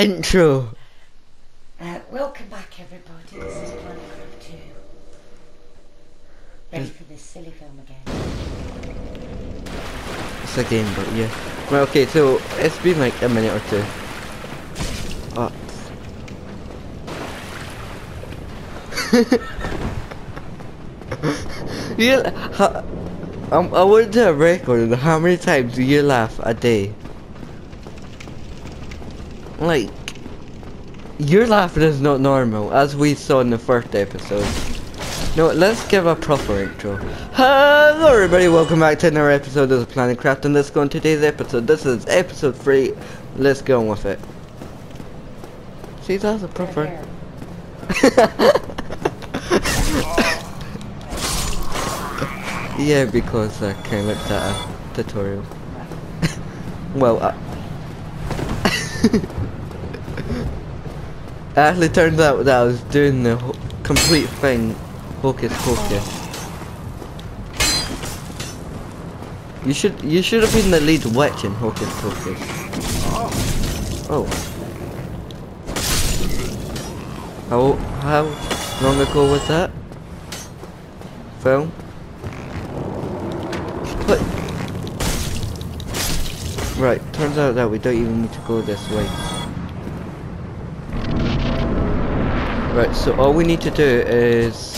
intro. Uh, welcome back, everybody. This is Planet Craft 2. Ready for this silly film again? It's a game, but yeah. Well, okay, so it's been like a minute or two. Oh. you, ha, um, I want to record how many times do you laugh a day? Like, your laughing is not normal, as we saw in the first episode. No, let's give a proper intro. Hello everybody, welcome back to another episode of the Planet Craft, and let's go on today's episode. This is episode 3. Let's go on with it. See, that's a proper... yeah, because I kind of looked at a tutorial. well, I... Uh, actually turns out that I was doing the complete thing Hocus pocus. You should you should have been the lead witch in Hocus Pocus. Oh. How how long ago was that? Film? What? Right, turns out that we don't even need to go this way. Right, so all we need to do is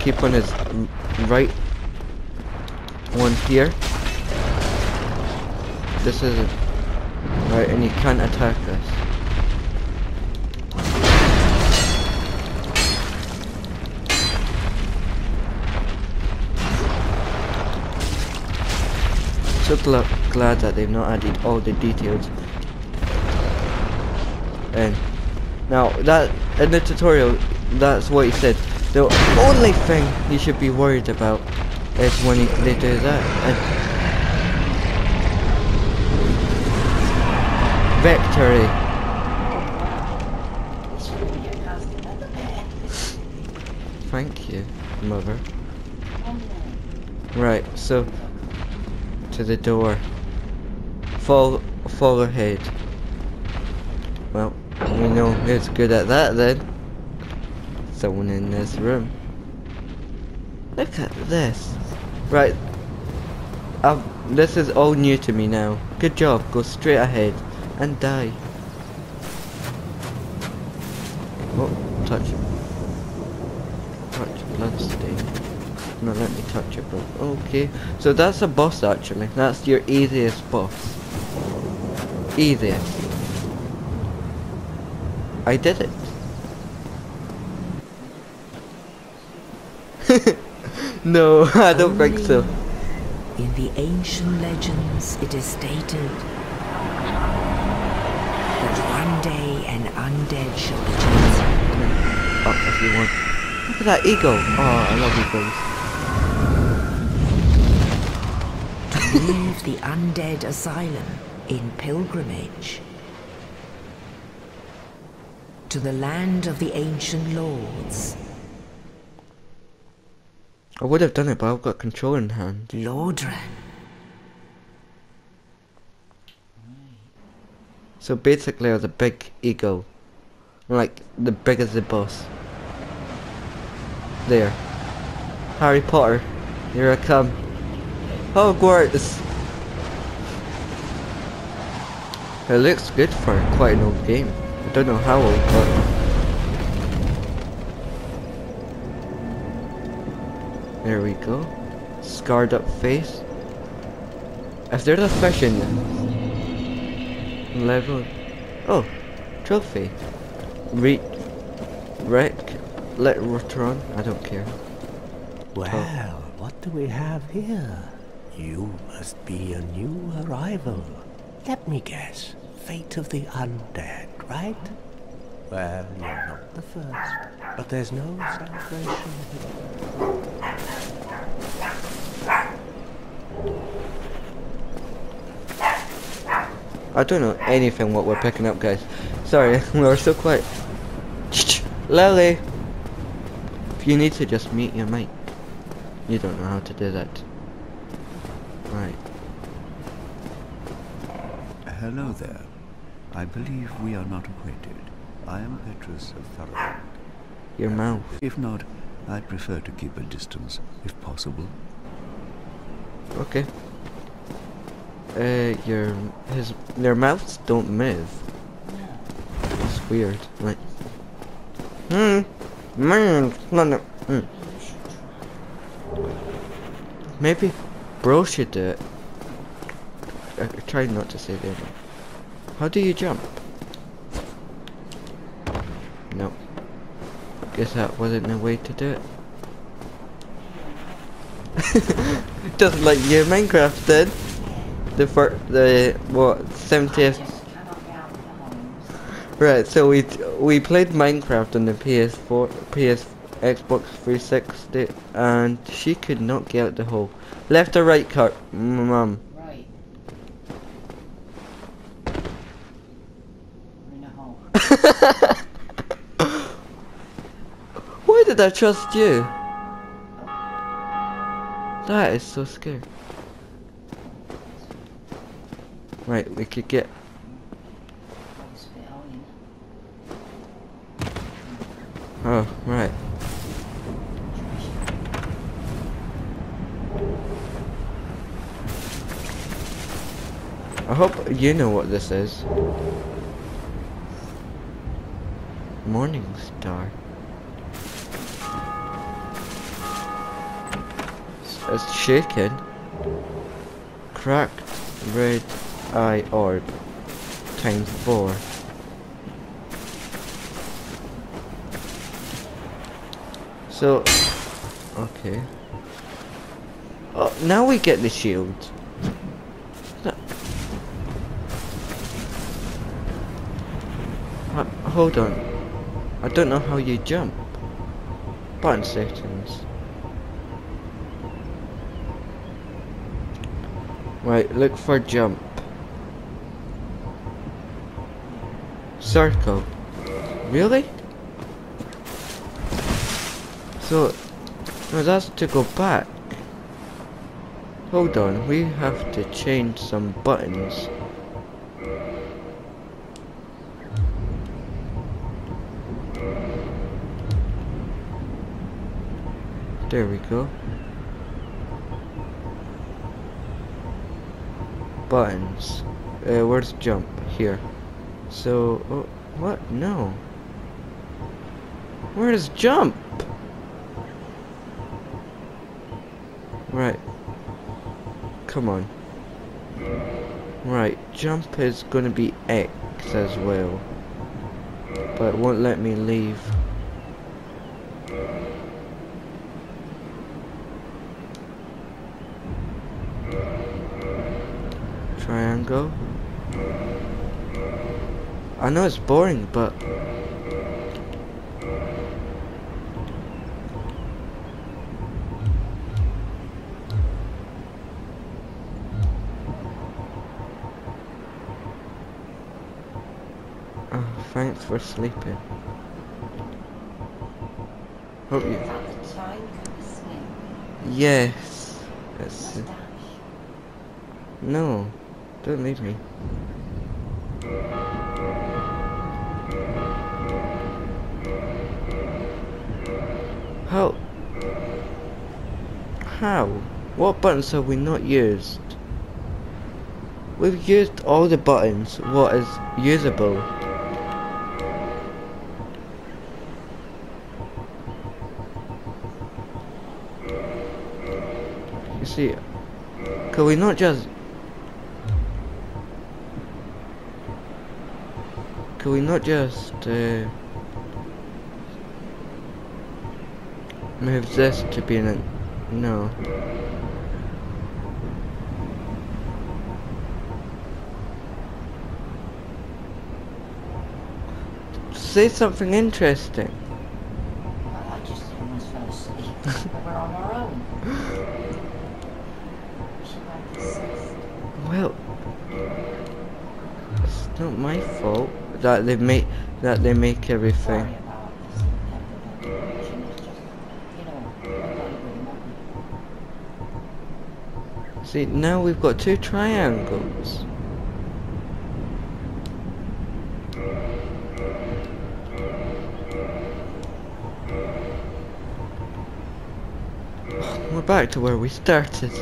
keep on his right one here. This is right, and he can't attack us. So gl glad that they've not added all the details. And now that in the tutorial, that's what he said. The only thing you should be worried about is when he, they do that. And victory. Thank you, mother. Right, so to the door. Fall, fall ahead. We know who's good at that then someone in this room. Look at this. Right. Um, this is all new to me now. Good job. Go straight ahead and die. Oh, touch. Touch bloodstain. No, let me touch it, bro. Okay. So that's a boss actually. That's your easiest boss. Easiest. I did it. no, I don't Only think so. In the ancient legends, it is stated that one day an undead shall be chosen. Up oh, if you want. Look at that eagle. Oh, I love eagles. to leave the undead asylum in pilgrimage to the land of the ancient lords I would have done it, but I've got control in hand. Lordran. So basically I was a big ego. Like, the biggest the boss. There. Harry Potter. Here I come. Oh, Hogwarts! It looks good for quite an old game. Don't know how old, but... There we go. Scarred up face. If there's a fish in level. Oh, trophy. Re. Wreck. Let return. I don't care. Well, oh. what do we have here? You must be a new arrival. Let me guess. Fate of the undead, right? Well, you're not the first, but there's no celebration here. I don't know anything what we're picking up, guys. Sorry, we're so quiet. Lily! If you need to just mute your mic. You don't know how to do that. Right. Hello there. I believe we are not acquainted. I am Petrus of Thorolund. Your mouth. If not, I'd prefer to keep a distance, if possible. Okay. Uh, your his their mouths don't move. It's weird. Like, hmm, man, no, no. Mm. Maybe bro should do it. I, I try not to say that. How do you jump? No. Guess that wasn't the way to do it. Just like you Minecraft did. The fir the what I seventieth just cannot get out of the homes. right, so we we played Minecraft on the PS4 PS Xbox 360 and she could not get out the hole. Left or right cut mum. Right. We're in a hole. Why did I trust you? That is so scary. Right, we could get oh right. I hope you know what this is. Morning star. It's shaken. Cracked red eye orb. Times four. So, okay. Oh, now we get the shield. Hold on. I don't know how you jump. Button settings. Right, look for jump. Circle. Really? So, no, that's to go back. Hold on, we have to change some buttons. There we go. Buttons. Uh, where's jump? Here. So, oh, what? No. Where's jump? Right. Come on. Right, jump is gonna be X as well. But it won't let me leave. Triangle. I know it's boring, but Oh, thanks for sleeping. Hope you. Is that the time for the snake? Yes. It's, no, don't leave me. How? How? What buttons have we not used? We've used all the buttons. What is usable? You see, could we not just... Could we not just, uh, Move this to be in a... No. Say something interesting. I just almost fell asleep. We're on our own. She might persist. Well, it's not my fault that they make that they make everything. See, now we've got two triangles. We're back to where we started.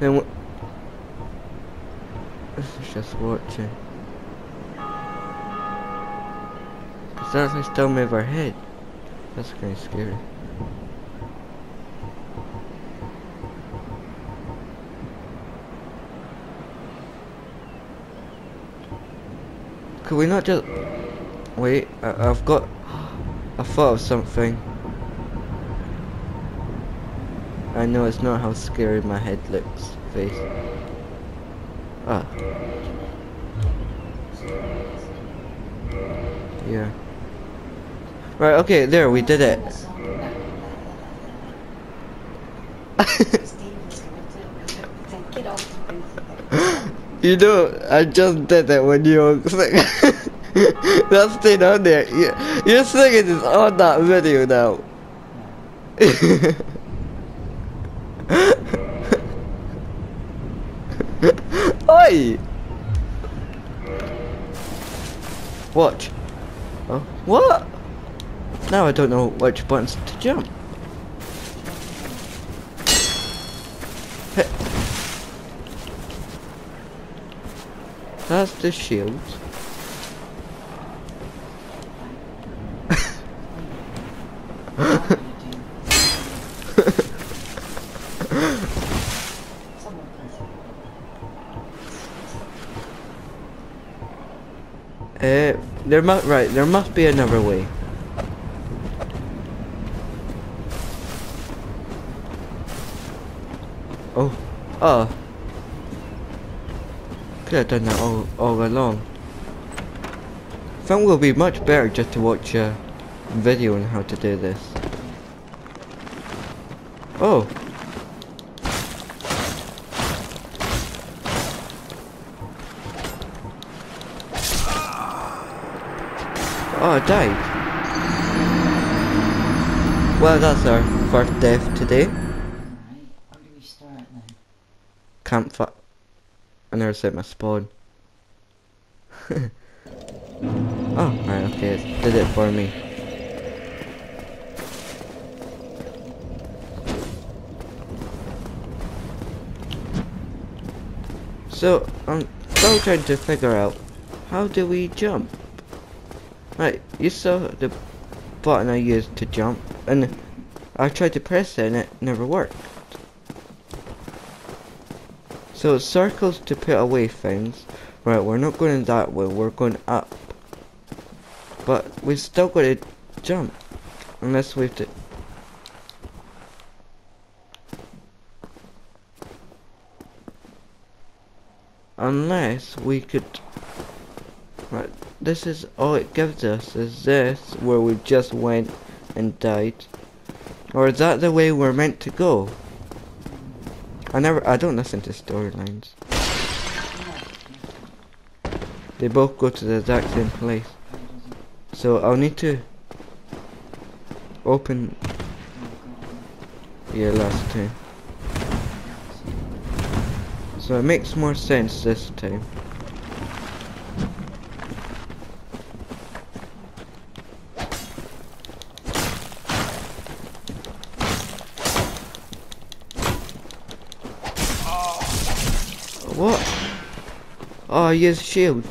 And we're just watching. Like still move our head. That's kinda scary. Could we not just wait? I I've got. I thought of something. I know it's not how scary my head looks. Face. Ah. Yeah. Right. Okay. There. We did it. You know, I just did it when you were singing. That's stayed on there. You, your singing is on that video now. Oi! Watch. Oh, what? Now I don't know which buttons to jump. That's the shield. Uh, there must right. There must be another way. Oh. Could have done that all all along. It will be much better just to watch a video on how to do this. Oh. Oh, I died. Well, that's our first death today. Alright, where do we start then? Campfire. I never set my spawn. oh, right, okay, it did it for me. So, I'm still trying to figure out, how do we jump? Right, you saw the button I used to jump, and I tried to press it and it never worked. So circles to put away things. Right, we're not going that way, we're going up. But we still got to jump. Unless we have to... Unless we could... Right, this is all it gives us, is this, where we just went and died. Or is that the way we're meant to go? I never, I don't listen to storylines. They both go to the exact same place. So I'll need to open yeah last time. So it makes more sense this time. What? Oh, I used shield.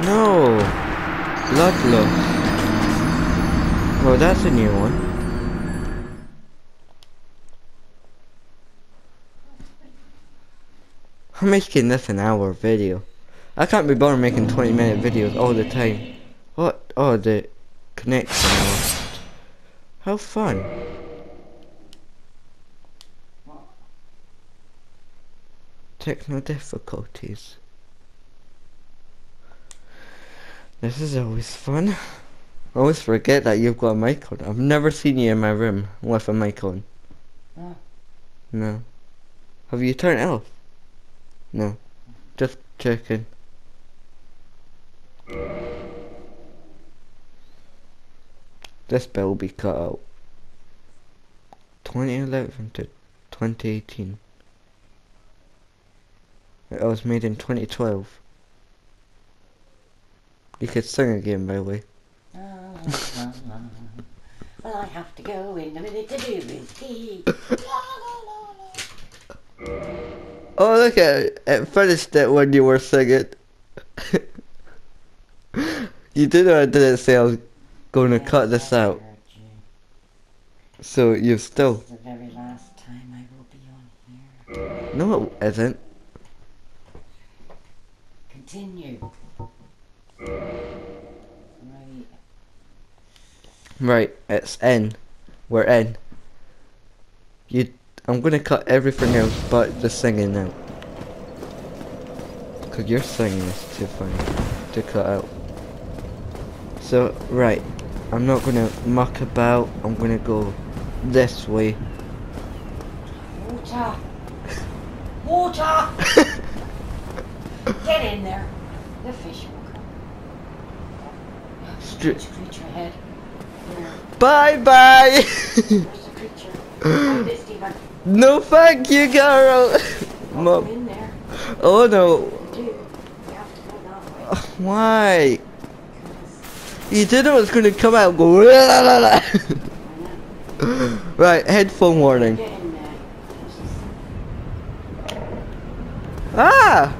No. Blood. Well, that's a new one. I'm making this an hour video. I can't be bothered making 20 minute videos all the time. What? Oh, the connection lost. How fun. Techno difficulties. This is always fun. I always forget that you've got a mic on. I've never seen you in my room with a mic on. No. No. Have you turned it off? No. Just checking. This bill will be cut out. 2011 to 2018. It was made in 2012. You could sing again, by the way. Well, I have to go in a minute to do tea. Oh, look at it. It finished it when you were singing. you did I didn't say I was going to cut this out. So you still. This is the very last time I will be on here. No, it isn't. Continue. Right. Right, it's in. We're in. You, I'm gonna cut everything else but the singing out. Cause your singing is too funny to cut out. So, right. I'm not gonna muck about. I'm gonna go this way. Water! Water! Get in there. The fish will come. Stri- creature ahead. There. bye bye! There's the creature. Find it, Stephen. no thank you, girl. Mom. Oh no. You do. You have to go that way. Why? You did it was gonna come out go. Right, headphone warning. Ah!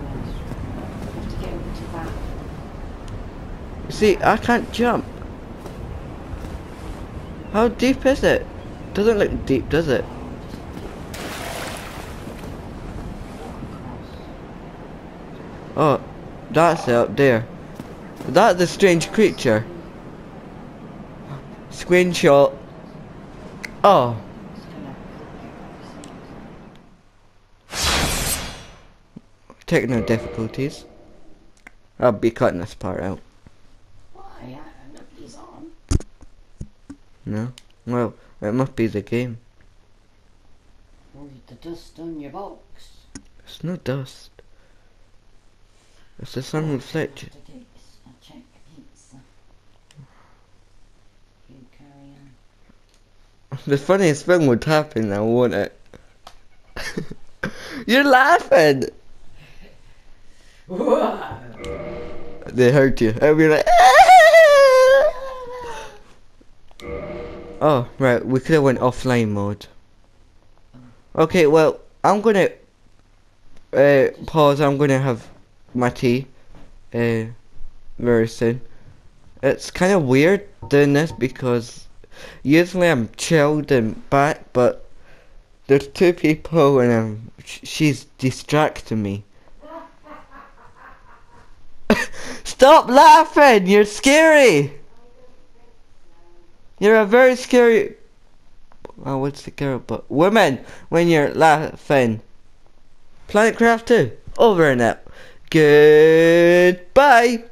See, I can't jump. How deep is it? Doesn't look deep, does it? Oh, that's it up there. That's a strange creature. Screenshot. Oh, techno difficulties. I'll be cutting this part out. Why? Nobody's on. No? Well, it must be the game. Or the dust on your box. It's no dust. It's the sun reflected. The dates. I'll check the dates. You carry on. The funniest thing would happen now, won't it? You're laughing! They hurt you. I'll be like, Oh, right, we could have went offline mode. Okay, well, I'm gonna uh, pause. I'm gonna have my tea uh, very soon. It's kind of weird doing this because usually I'm chilled and back, but there's two people and sh- she's distracting me. Stop laughing! You're scary! You're a very scary. Well, what's the girl? But women, when you're laughing. Planet Craft 2, over and out. Goodbye!